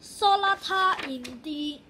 索拉塔影帝